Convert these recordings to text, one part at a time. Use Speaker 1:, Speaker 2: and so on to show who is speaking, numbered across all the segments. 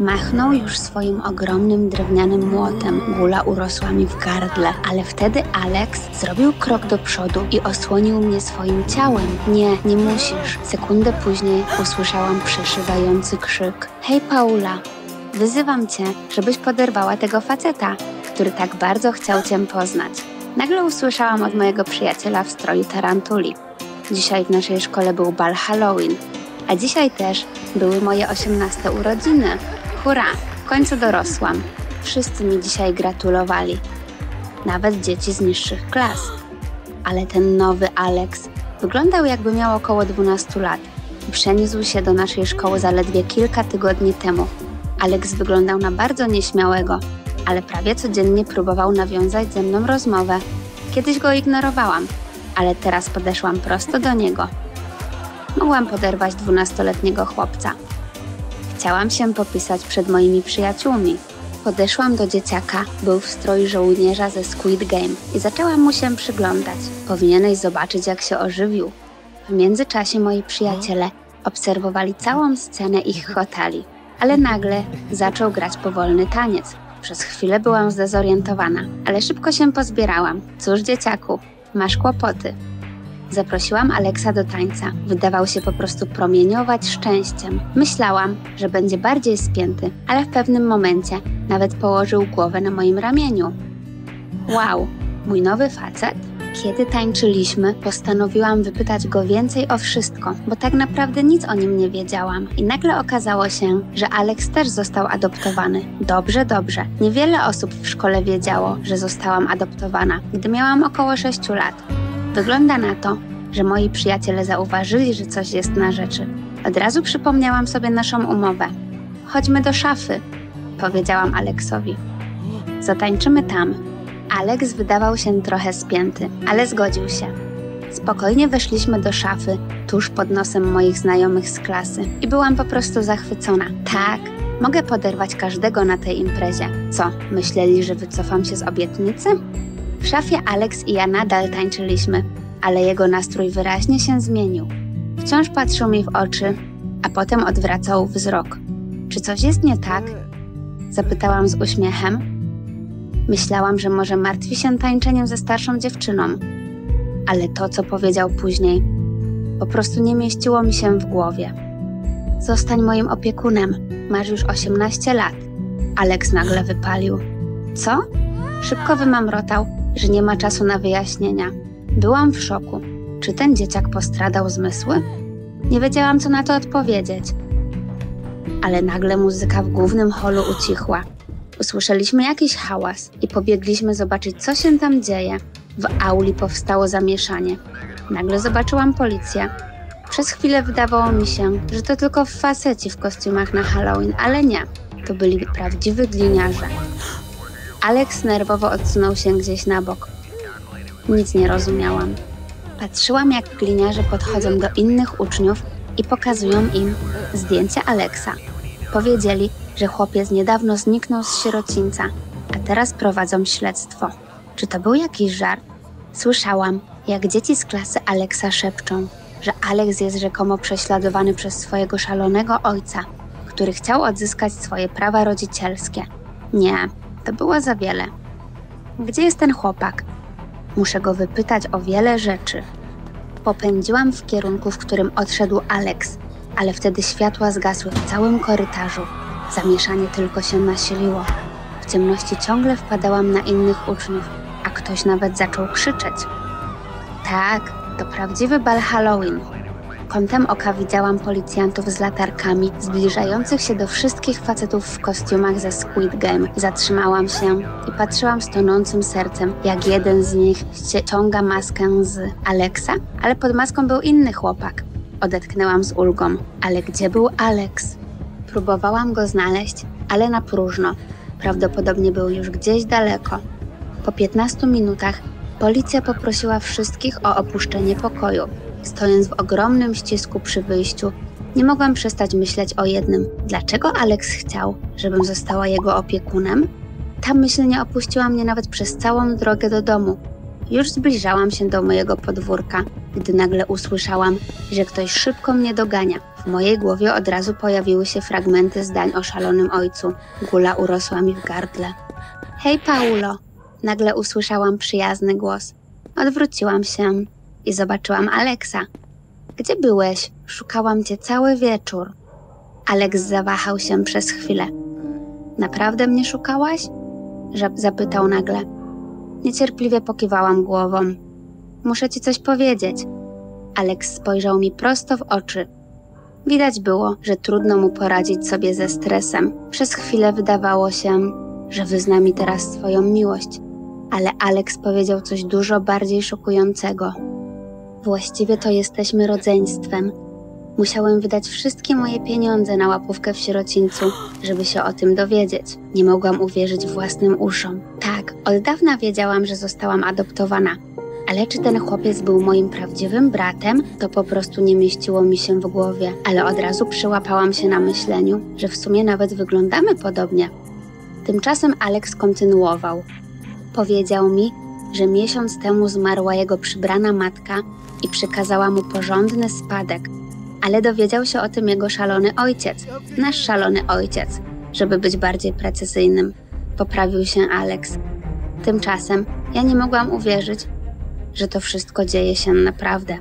Speaker 1: Machnął już swoim ogromnym drewnianym młotem. Gula urosła mi w gardle, ale wtedy Alex zrobił krok do przodu i osłonił mnie swoim ciałem. Nie, nie musisz. Sekundę później usłyszałam przeszywający krzyk. Hej Paula, wyzywam cię, żebyś poderwała tego faceta, który tak bardzo chciał cię poznać. Nagle usłyszałam od mojego przyjaciela w stroju tarantuli. Dzisiaj w naszej szkole był bal Halloween, a dzisiaj też były moje osiemnaste urodziny. Hurra, w końcu dorosłam. Wszyscy mi dzisiaj gratulowali. Nawet dzieci z niższych klas. Ale ten nowy Alex wyglądał jakby miał około 12 lat i przeniósł się do naszej szkoły zaledwie kilka tygodni temu. Alex wyglądał na bardzo nieśmiałego, ale prawie codziennie próbował nawiązać ze mną rozmowę. Kiedyś go ignorowałam, ale teraz podeszłam prosto do niego. Mogłam poderwać dwunastoletniego chłopca. Chciałam się popisać przed moimi przyjaciółmi. Podeszłam do dzieciaka, był w stroju żołnierza ze Squid Game i zaczęłam mu się przyglądać. Powinieneś zobaczyć, jak się ożywił. W międzyczasie moi przyjaciele obserwowali całą scenę i chchotali, ale nagle zaczął grać powolny taniec. Przez chwilę byłam zdezorientowana, ale szybko się pozbierałam. Cóż, dzieciaku, masz kłopoty. Zaprosiłam Aleksa do tańca. Wydawał się po prostu promieniować szczęściem. Myślałam, że będzie bardziej spięty, ale w pewnym momencie nawet położył głowę na moim ramieniu. Wow, mój nowy facet? Kiedy tańczyliśmy, postanowiłam wypytać go więcej o wszystko, bo tak naprawdę nic o nim nie wiedziałam. I nagle okazało się, że Alex też został adoptowany. Dobrze, dobrze. Niewiele osób w szkole wiedziało, że zostałam adoptowana, gdy miałam około 6 lat. Wygląda na to, że moi przyjaciele zauważyli, że coś jest na rzeczy. Od razu przypomniałam sobie naszą umowę. Chodźmy do szafy, powiedziałam Aleksowi. Zatańczymy tam. Alex wydawał się trochę spięty, ale zgodził się. Spokojnie weszliśmy do szafy, tuż pod nosem moich znajomych z klasy i byłam po prostu zachwycona. Tak, mogę poderwać każdego na tej imprezie. Co, myśleli, że wycofam się z obietnicy? W szafie Alex i ja nadal tańczyliśmy, ale jego nastrój wyraźnie się zmienił. Wciąż patrzył mi w oczy, a potem odwracał wzrok. Czy coś jest nie tak? Zapytałam z uśmiechem. Myślałam, że może martwi się tańczeniem ze starszą dziewczyną, ale to, co powiedział później, po prostu nie mieściło mi się w głowie. Zostań moim opiekunem, masz już 18 lat. Alex nagle wypalił. Co? Szybko wymamrotał, że nie ma czasu na wyjaśnienia. Byłam w szoku. Czy ten dzieciak postradał zmysły? Nie wiedziałam, co na to odpowiedzieć. Ale nagle muzyka w głównym holu ucichła. Usłyszeliśmy jakiś hałas i pobiegliśmy zobaczyć, co się tam dzieje. W auli powstało zamieszanie. Nagle zobaczyłam policję. Przez chwilę wydawało mi się, że to tylko faceci w kostiumach na Halloween, ale nie. To byli prawdziwi gliniarze. Alex nerwowo odsunął się gdzieś na bok. Nic nie rozumiałam. Patrzyłam, jak gliniarze podchodzą do innych uczniów i pokazują im zdjęcie Alexa. Powiedzieli, że chłopiec niedawno zniknął z sierocińca, a teraz prowadzą śledztwo. Czy to był jakiś żart? Słyszałam, jak dzieci z klasy Alexa szepczą, że Alex jest rzekomo prześladowany przez swojego szalonego ojca, który chciał odzyskać swoje prawa rodzicielskie. Nie, to było za wiele. Gdzie jest ten chłopak? Muszę go wypytać o wiele rzeczy. Popędziłam w kierunku, w którym odszedł Alex, ale wtedy światła zgasły w całym korytarzu. Zamieszanie tylko się nasiliło. W ciemności ciągle wpadałam na innych uczniów, a ktoś nawet zaczął krzyczeć. Tak, to prawdziwy bal Halloween. Kątem oka widziałam policjantów z latarkami, zbliżających się do wszystkich facetów w kostiumach ze Squid Game. Zatrzymałam się i patrzyłam z tonącym sercem, jak jeden z nich ściąga maskę z Alexa, ale pod maską był inny chłopak. Odetchnęłam z ulgą. Ale gdzie był Alex? Próbowałam go znaleźć, ale na próżno. Prawdopodobnie był już gdzieś daleko. Po 15 minutach policja poprosiła wszystkich o opuszczenie pokoju. Stojąc w ogromnym ścisku przy wyjściu, nie mogłam przestać myśleć o jednym. Dlaczego Alex chciał, żebym została jego opiekunem? Ta myśl nie opuściła mnie nawet przez całą drogę do domu. Już zbliżałam się do mojego podwórka, gdy nagle usłyszałam, że ktoś szybko mnie dogania. W mojej głowie od razu pojawiły się fragmenty zdań o szalonym ojcu. Gula urosła mi w gardle. Hej, Paulo! Nagle usłyszałam przyjazny głos. Odwróciłam się i zobaczyłam Aleksa. Gdzie byłeś? Szukałam cię cały wieczór. Aleks zawahał się przez chwilę. Naprawdę mnie szukałaś? Zapytał nagle. Niecierpliwie pokiwałam głową. Muszę ci coś powiedzieć. Aleks spojrzał mi prosto w oczy. Widać było, że trudno mu poradzić sobie ze stresem. Przez chwilę wydawało się, że wyzna mi teraz swoją miłość. Ale Aleks powiedział coś dużo bardziej szokującego. Właściwie to jesteśmy rodzeństwem. Musiałem wydać wszystkie moje pieniądze na łapówkę w sierocińcu, żeby się o tym dowiedzieć. Nie mogłam uwierzyć własnym uszom. Tak, od dawna wiedziałam, że zostałam adoptowana. Ale czy ten chłopiec był moim prawdziwym bratem, to po prostu nie mieściło mi się w głowie. Ale od razu przyłapałam się na myśleniu, że w sumie nawet wyglądamy podobnie. Tymczasem Alex kontynuował. Powiedział mi, że miesiąc temu zmarła jego przybrana matka i przykazała mu porządny spadek, ale dowiedział się o tym jego szalony ojciec, nasz szalony ojciec, żeby być bardziej precyzyjnym. Poprawił się Alex. Tymczasem ja nie mogłam uwierzyć, że to wszystko dzieje się naprawdę.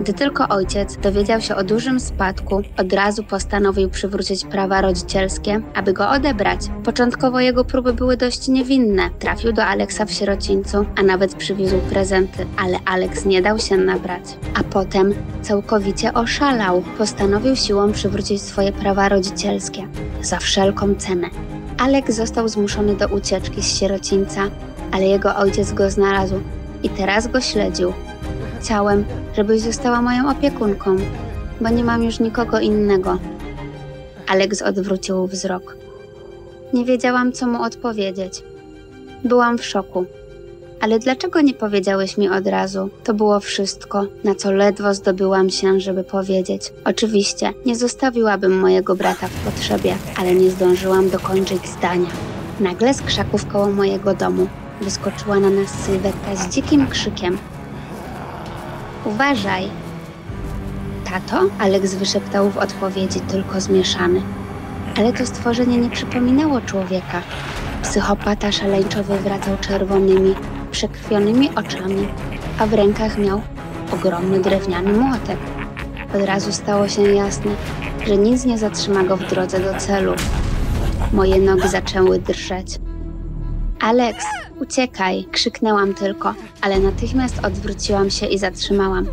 Speaker 1: Gdy tylko ojciec dowiedział się o dużym spadku, od razu postanowił przywrócić prawa rodzicielskie, aby go odebrać. Początkowo jego próby były dość niewinne. Trafił do Aleksa w sierocińcu, a nawet przywiózł prezenty, ale Aleks nie dał się nabrać. A potem całkowicie oszalał. Postanowił siłą przywrócić swoje prawa rodzicielskie. Za wszelką cenę. Aleks został zmuszony do ucieczki z sierocińca, ale jego ojciec go znalazł i teraz go śledził. Chciałem, żebyś została moją opiekunką, bo nie mam już nikogo innego. Alex odwrócił wzrok. Nie wiedziałam, co mu odpowiedzieć. Byłam w szoku. Ale dlaczego nie powiedziałeś mi od razu? To było wszystko, na co ledwo zdobyłam się, żeby powiedzieć. Oczywiście, nie zostawiłabym mojego brata w potrzebie, ale nie zdążyłam dokończyć zdania. Nagle z krzaków koło mojego domu wyskoczyła na nas sylwetka z dzikim krzykiem, Uważaj! Tato? Alex wyszeptał w odpowiedzi tylko zmieszany. Ale to stworzenie nie przypominało człowieka. Psychopata szaleńczo wywracał czerwonymi, przekrwionymi oczami, a w rękach miał ogromny drewniany młotek. Od razu stało się jasne, że nic nie zatrzyma go w drodze do celu. Moje nogi zaczęły drżeć. Alex, uciekaj! krzyknęłam tylko, ale natychmiast odwróciłam się i zatrzymałam.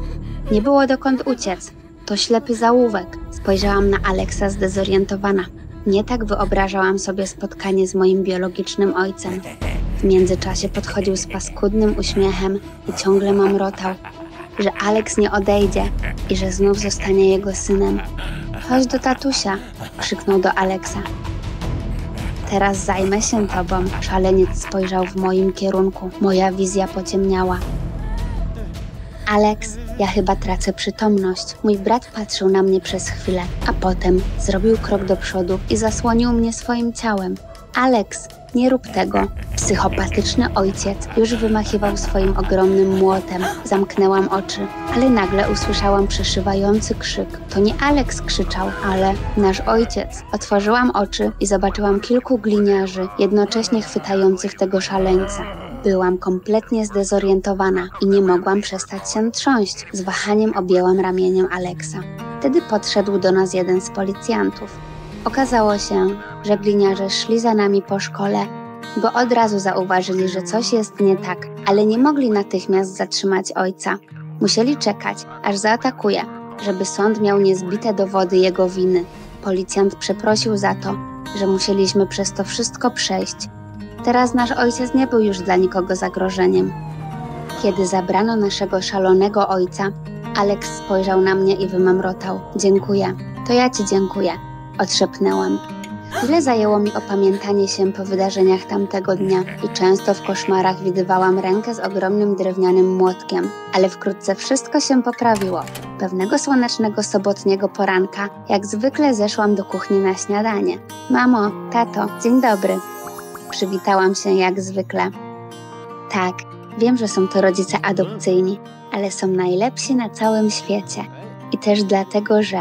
Speaker 1: Nie było dokąd uciec. To ślepy załówek. Spojrzałam na Aleksa zdezorientowana. Nie tak wyobrażałam sobie spotkanie z moim biologicznym ojcem. W międzyczasie podchodził z paskudnym uśmiechem i ciągle mamrotał, że Aleks nie odejdzie i że znów zostanie jego synem. Chodź do tatusia, krzyknął do Aleksa. Teraz zajmę się tobą. Szaleniec spojrzał w moim kierunku. Moja wizja pociemniała. Alex, ja chyba tracę przytomność. Mój brat patrzył na mnie przez chwilę, a potem zrobił krok do przodu i zasłonił mnie swoim ciałem. Alex, nie rób tego. Psychopatyczny ojciec już wymachiwał swoim ogromnym młotem. Zamknęłam oczy, ale nagle usłyszałam przeszywający krzyk. To nie Alex krzyczał, ale nasz ojciec. Otworzyłam oczy i zobaczyłam kilku gliniarzy, jednocześnie chwytających tego szaleńca. Byłam kompletnie zdezorientowana i nie mogłam przestać się trząść. Z wahaniem objęłam ramieniem Aleksa. Wtedy podszedł do nas jeden z policjantów. Okazało się, że gliniarze szli za nami po szkole, bo od razu zauważyli, że coś jest nie tak, ale nie mogli natychmiast zatrzymać ojca. Musieli czekać, aż zaatakuje, żeby sąd miał niezbite dowody jego winy. Policjant przeprosił za to, że musieliśmy przez to wszystko przejść. Teraz nasz ojciec nie był już dla nikogo zagrożeniem. Kiedy zabrano naszego szalonego ojca, Alex spojrzał na mnie i wymamrotał: Dziękuję. To ja ci dziękuję. Odszepnęłam. Ile zajęło mi opamiętanie się po wydarzeniach tamtego dnia i często w koszmarach widywałam rękę z ogromnym drewnianym młotkiem, ale wkrótce wszystko się poprawiło. Pewnego słonecznego sobotniego poranka, jak zwykle zeszłam do kuchni na śniadanie. Mamo, tato, dzień dobry. Przywitałam się jak zwykle. Tak, wiem, że są to rodzice adopcyjni, ale są najlepsi na całym świecie. I też dlatego, że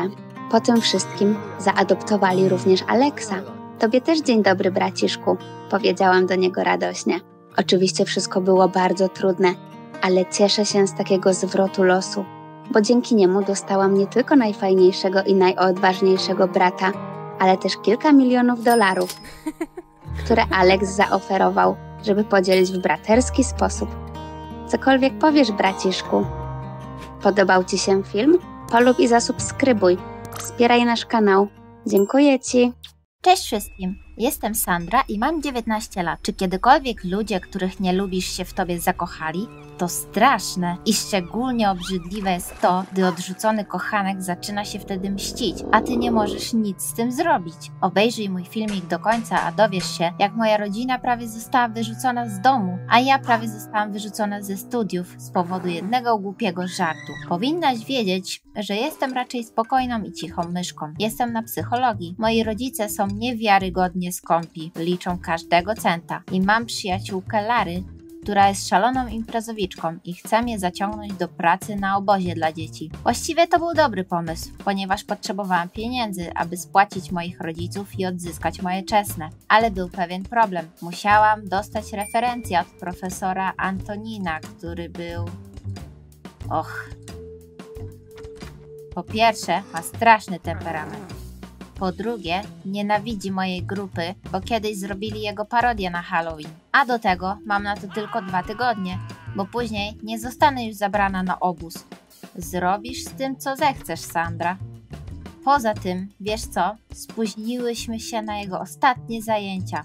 Speaker 1: Po tym wszystkim zaadoptowali również Aleksa. Tobie też dzień dobry, braciszku, powiedziałam do niego radośnie. Oczywiście wszystko było bardzo trudne, ale cieszę się z takiego zwrotu losu, bo dzięki niemu dostałam nie tylko najfajniejszego i najodważniejszego brata, ale też kilka milionów dolarów, które Alex zaoferował, żeby podzielić w braterski sposób. Cokolwiek powiesz, braciszku. Podobał Ci się film? Polub i zasubskrybuj. Wspieraj nasz kanał. Dziękuję Ci.
Speaker 2: Cześć wszystkim! Jestem Sandra i mam 19 lat. Czy kiedykolwiek ludzie, których nie lubisz, się w tobie zakochali? To straszne i szczególnie obrzydliwe jest to, gdy odrzucony kochanek zaczyna się wtedy mścić, a ty nie możesz nic z tym zrobić. Obejrzyj mój filmik do końca, a dowiesz się, jak moja rodzina prawie została wyrzucona z domu, a ja prawie zostałam wyrzucona ze studiów z powodu jednego głupiego żartu. Powinnaś wiedzieć, że jestem raczej spokojną i cichą myszką. Jestem na psychologii. Moi rodzice są niewiarygodnie skąpi, liczą każdego centa. I mam przyjaciółkę Lary, która jest szaloną imprezowiczką i chce mnie zaciągnąć do pracy na obozie dla dzieci. Właściwie to był dobry pomysł, ponieważ potrzebowałam pieniędzy, aby spłacić moich rodziców i odzyskać moje czesne. Ale był pewien problem. Musiałam dostać referencję od profesora Antonina, który był. Och. Po pierwsze, ma straszny temperament. Po drugie, nienawidzi mojej grupy, bo kiedyś zrobili jego parodię na Halloween. A do tego mam na to tylko dwa tygodnie, bo później nie zostanę już zabrana na obóz. Zrobisz z tym, co zechcesz, Sandra. Poza tym, wiesz co, spóźniłyśmy się na jego ostatnie zajęcia.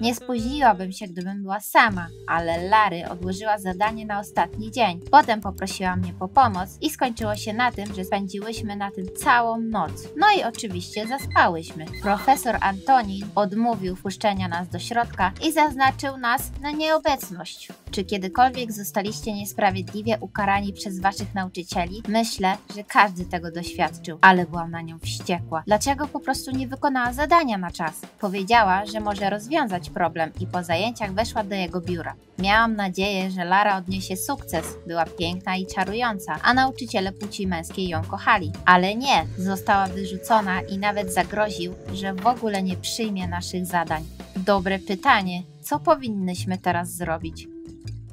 Speaker 2: Nie spóźniłabym się, gdybym była sama, ale Lary odłożyła zadanie na ostatni dzień. Potem poprosiła mnie po pomoc i skończyło się na tym, że spędziłyśmy na tym całą noc. No i oczywiście zaspałyśmy. Profesor Antonin odmówił wpuszczenia nas do środka i zaznaczył nas na nieobecność. Czy kiedykolwiek zostaliście niesprawiedliwie ukarani przez waszych nauczycieli? Myślę, że każdy tego doświadczył, ale byłam na nią wściekła. Dlaczego po prostu nie wykonała zadania na czas? Powiedziała, że może rozwiązać problem i po zajęciach weszła do jego biura. Miałam nadzieję, że Lara odniesie sukces. Była piękna i czarująca, a nauczyciele płci męskiej ją kochali. Ale nie, została wyrzucona i nawet zagroził, że w ogóle nie przyjmie naszych zadań. Dobre pytanie. Co powinnyśmy teraz zrobić?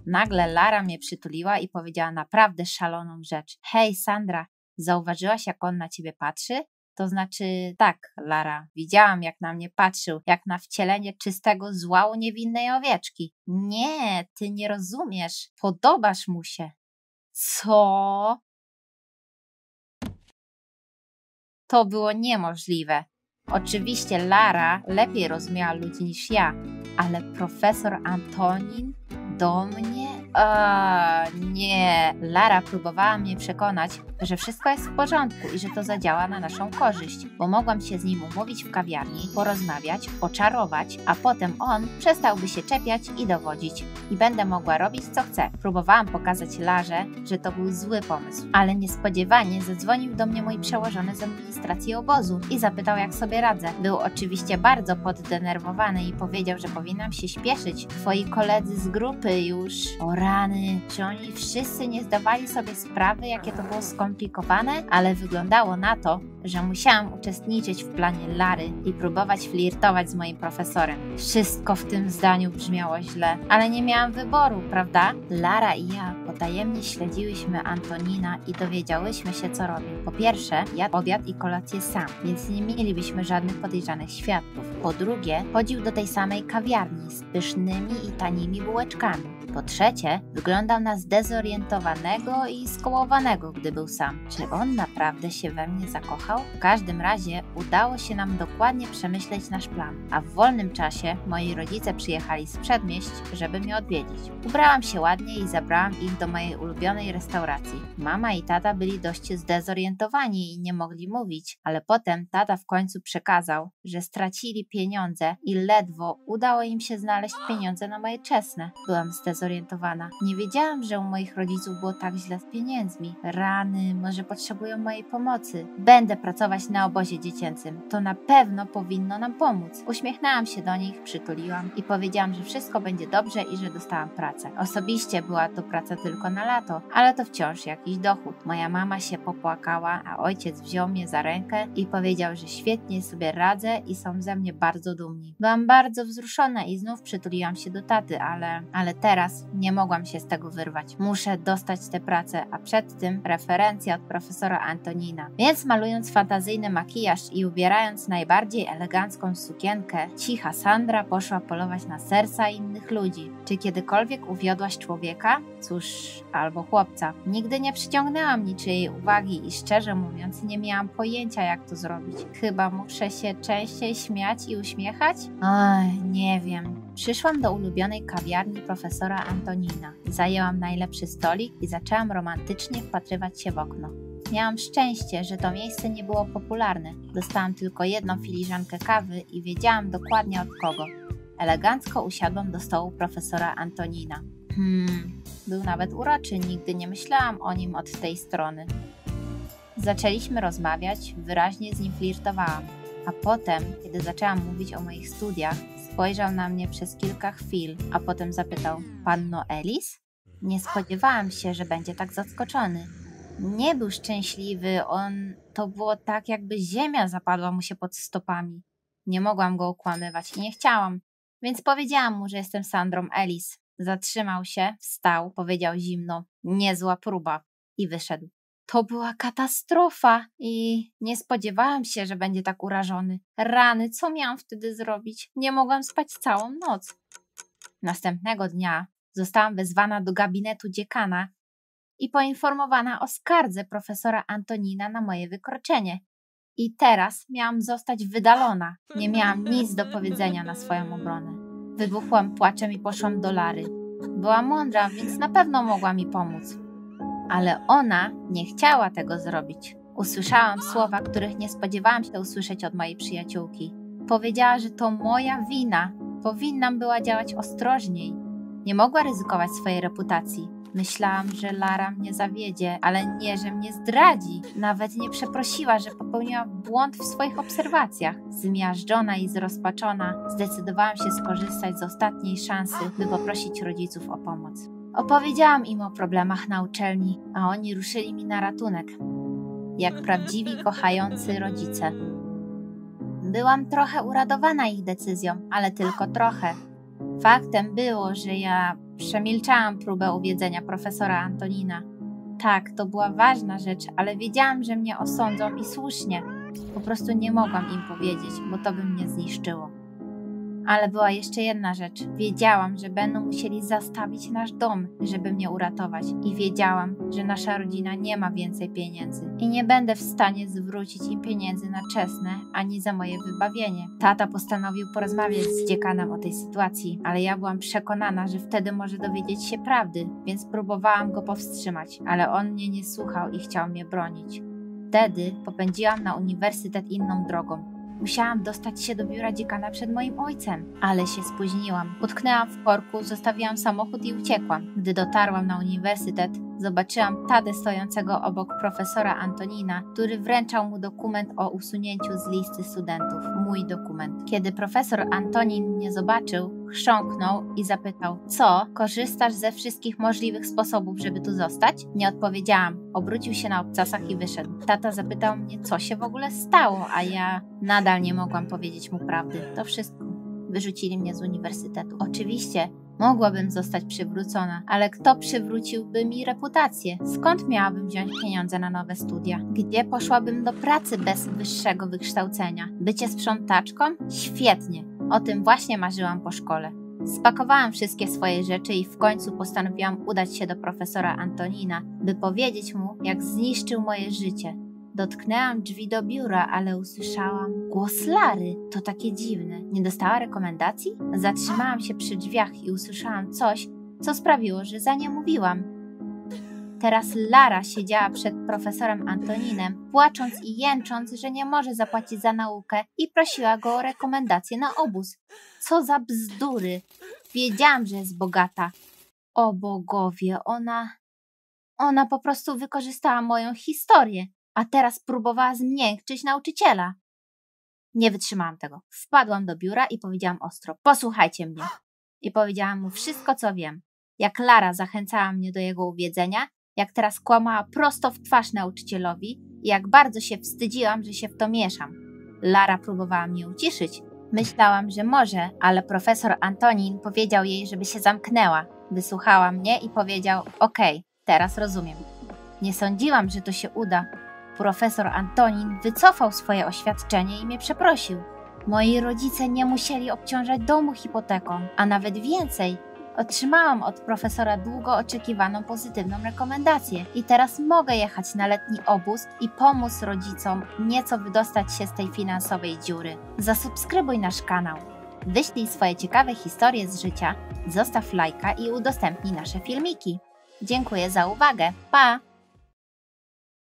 Speaker 2: Nagle Lara mnie przytuliła i powiedziała naprawdę szaloną rzecz. Hej, Sandra, zauważyłaś, jak on na ciebie patrzy? To znaczy, tak, Lara, widziałam, jak na mnie patrzył, jak na wcielenie czystego zła u niewinnej owieczki. Nie, ty nie rozumiesz. Podobasz mu się. Co? To było niemożliwe. Oczywiście Lara lepiej rozumiała ludzi niż ja, ale profesor Antonin do mnie? A, nie. Lara próbowała mnie przekonać, że wszystko jest w porządku i że to zadziała na naszą korzyść, bo mogłam się z nim umówić w kawiarni, porozmawiać, oczarować, a potem on przestałby się czepiać i dowodzić. I będę mogła robić co chcę. Próbowałam pokazać Larze, że to był zły pomysł, ale niespodziewanie zadzwonił do mnie mój przełożony z administracji obozu i zapytał, jak sobie radzę. Był oczywiście bardzo poddenerwowany i powiedział, że powinnam się śpieszyć. Twoi koledzy z grupy już. O rany, czy oni wszyscy nie zdawali sobie sprawy, jakie to było skomplikowane? Ale wyglądało na to, że musiałam uczestniczyć w planie Lary i próbować flirtować z moim profesorem. Wszystko w tym zdaniu brzmiało źle, ale nie miałam wyboru, prawda? Lara i ja potajemnie śledziłyśmy Antonina i dowiedziałyśmy się, co robi. Po pierwsze, jadł obiad i kolację sam, więc nie mielibyśmy żadnych podejrzanych świadków. Po drugie, chodził do tej samej kawiarni z pysznymi i tanimi bułeczkami. Po trzecie, wyglądał na zdezorientowanego i skołowanego, gdy był sam. Czy on naprawdę się we mnie zakochał? W każdym razie udało się nam dokładnie przemyśleć nasz plan, a w wolnym czasie moi rodzice przyjechali z przedmieść, żeby mnie odwiedzić. Ubrałam się ładnie i zabrałam ich do mojej ulubionej restauracji. Mama i tata byli dość zdezorientowani i nie mogli mówić, ale potem tata w końcu przekazał, że stracili pieniądze i ledwo udało im się znaleźć pieniądze na moje czesne. Byłam zdezorientowana. Nie wiedziałam, że u moich rodziców było tak źle z pieniędzmi. Rany, może potrzebują mojej pomocy. Będę pracować na obozie dziecięcym. To na pewno powinno nam pomóc. Uśmiechnęłam się do nich, przytuliłam i powiedziałam, że wszystko będzie dobrze i że dostałam pracę. Osobiście była to praca tylko na lato, ale to wciąż jakiś dochód. Moja mama się popłakała, a ojciec wziął mnie za rękę i powiedział, że świetnie sobie radzę i są ze mnie bardzo dumni. Byłam bardzo wzruszona i znów przytuliłam się do taty, ale, ale teraz nie mogłam się z tego wyrwać. Muszę dostać tę pracę, a przed tym referencja od profesora Antonina. Więc malując fantazyjny makijaż i ubierając najbardziej elegancką sukienkę, cicha Sandra poszła polować na serca innych ludzi. Czy kiedykolwiek uwiodłaś człowieka? Cóż, albo chłopca. Nigdy nie przyciągnęłam niczyjej uwagi i szczerze mówiąc nie miałam pojęcia jak to zrobić. Chyba muszę się częściej śmiać i uśmiechać? Oj, nie wiem. Przyszłam do ulubionej kawiarni profesora Antonina. Zajęłam najlepszy stolik i zaczęłam romantycznie wpatrywać się w okno. Miałam szczęście, że to miejsce nie było popularne. Dostałam tylko jedną filiżankę kawy i wiedziałam dokładnie od kogo. Elegancko usiadłam do stołu profesora Antonina. Hmm, był nawet uroczy, nigdy nie myślałam o nim od tej strony. Zaczęliśmy rozmawiać, wyraźnie z nim flirtowałam, a potem, kiedy zaczęłam mówić o moich studiach, spojrzał na mnie przez kilka chwil, a potem zapytał: Panno Elis? Nie spodziewałam się, że będzie tak zaskoczony. Nie był szczęśliwy, on to było tak, jakby ziemia zapadła mu się pod stopami. Nie mogłam go okłamywać i nie chciałam, więc powiedziałam mu, że jestem Sandrą Ellis. Zatrzymał się, wstał, powiedział zimno: Niezła próba i wyszedł. To była katastrofa i nie spodziewałam się, że będzie tak urażony. Rany, co miałam wtedy zrobić? Nie mogłam spać całą noc. Następnego dnia zostałam wezwana do gabinetu dziekana i poinformowana o skardze profesora Antonina na moje wykroczenie. I teraz miałam zostać wydalona. Nie miałam nic do powiedzenia na swoją obronę. Wybuchłam płaczem i poszłam do Lary. Była mądra, więc na pewno mogła mi pomóc. Ale ona nie chciała tego zrobić. Usłyszałam słowa, których nie spodziewałam się usłyszeć od mojej przyjaciółki. Powiedziała, że to moja wina. Powinnam była działać ostrożniej. Nie mogła ryzykować swojej reputacji. Myślałam, że Lara mnie zawiedzie, ale nie, że mnie zdradzi. Nawet nie przeprosiła, że popełniła błąd w swoich obserwacjach. Zmiażdżona i zrozpaczona, zdecydowałam się skorzystać z ostatniej szansy, by poprosić rodziców o pomoc. Opowiedziałam im o problemach na uczelni, a oni ruszyli mi na ratunek. Jak prawdziwi, kochający rodzice. Byłam trochę uradowana ich decyzją, ale tylko trochę. Faktem było, że ja przemilczałam próbę uwiedzenia profesora Antonina. Tak, to była ważna rzecz, ale wiedziałam, że mnie osądzą i słusznie. Po prostu nie mogłam im powiedzieć, bo to by mnie zniszczyło. Ale była jeszcze jedna rzecz. Wiedziałam, że będą musieli zastawić nasz dom, żeby mnie uratować. I wiedziałam, że nasza rodzina nie ma więcej pieniędzy. I nie będę w stanie zwrócić im pieniędzy na czesne, ani za moje wybawienie. Tata postanowił porozmawiać z dziekanem o tej sytuacji, ale ja byłam przekonana, że wtedy może dowiedzieć się prawdy, więc próbowałam go powstrzymać, ale on mnie nie słuchał i chciał mnie bronić. Wtedy popędziłam na uniwersytet inną drogą. Musiałam dostać się do biura dziekana przed moim ojcem, ale się spóźniłam. Utknęłam w korku, zostawiłam samochód i uciekłam. Gdy dotarłam na uniwersytet, zobaczyłam Tadę stojącego obok profesora Antonina, który wręczał mu dokument o usunięciu z listy studentów. Mój dokument. Kiedy profesor Antonin mnie zobaczył, chrząknął i zapytał: Co, korzystasz ze wszystkich możliwych sposobów, żeby tu zostać? Nie odpowiedziałam. Obrócił się na obcasach i wyszedł. Tata zapytał mnie, co się w ogóle stało, a ja nadal nie mogłam powiedzieć mu prawdy. To wszystko. Wyrzucili mnie z uniwersytetu. Oczywiście mogłabym zostać przywrócona, ale kto przywróciłby mi reputację? Skąd miałabym wziąć pieniądze na nowe studia? Gdzie poszłabym do pracy bez wyższego wykształcenia? Bycie sprzątaczką? Świetnie. O tym właśnie marzyłam po szkole. Spakowałam wszystkie swoje rzeczy i w końcu postanowiłam udać się do profesora Antonina, by powiedzieć mu, jak zniszczył moje życie. Dotknęłam drzwi do biura, ale usłyszałam głos Lary. To takie dziwne. Nie dostała rekomendacji? Zatrzymałam się przy drzwiach i usłyszałam coś, co sprawiło, że za nie mówiłam. Teraz Lara siedziała przed profesorem Antoninem, płacząc i jęcząc, że nie może zapłacić za naukę i prosiła go o rekomendację na obóz. Co za bzdury! Wiedziałam, że jest bogata. O bogowie, ona. Ona po prostu wykorzystała moją historię. a teraz próbowała zmiękczyć nauczyciela. Nie wytrzymałam tego. Wpadłam do biura i powiedziałam ostro: Posłuchajcie mnie. I powiedziałam mu wszystko, co wiem. Jak Lara zachęcała mnie do jego uwiedzenia, jak teraz kłamała prosto w twarz nauczycielowi i jak bardzo się wstydziłam, że się w to mieszam. Lara próbowała mnie uciszyć. Myślałam, że może, ale profesor Antonin powiedział jej, żeby się zamknęła. Wysłuchała mnie i powiedział: Okej, teraz rozumiem. Nie sądziłam, że to się uda. Profesor Antonin wycofał swoje oświadczenie i mnie przeprosił. Moi rodzice nie musieli obciążać domu hipoteką, a nawet więcej. Otrzymałam od profesora długo oczekiwaną pozytywną rekomendację i teraz mogę jechać na letni obóz i pomóc rodzicom nieco wydostać się z tej finansowej dziury. Zasubskrybuj nasz kanał. Wyślij swoje ciekawe historie z życia, zostaw lajka i udostępnij nasze filmiki. Dziękuję za uwagę. Pa!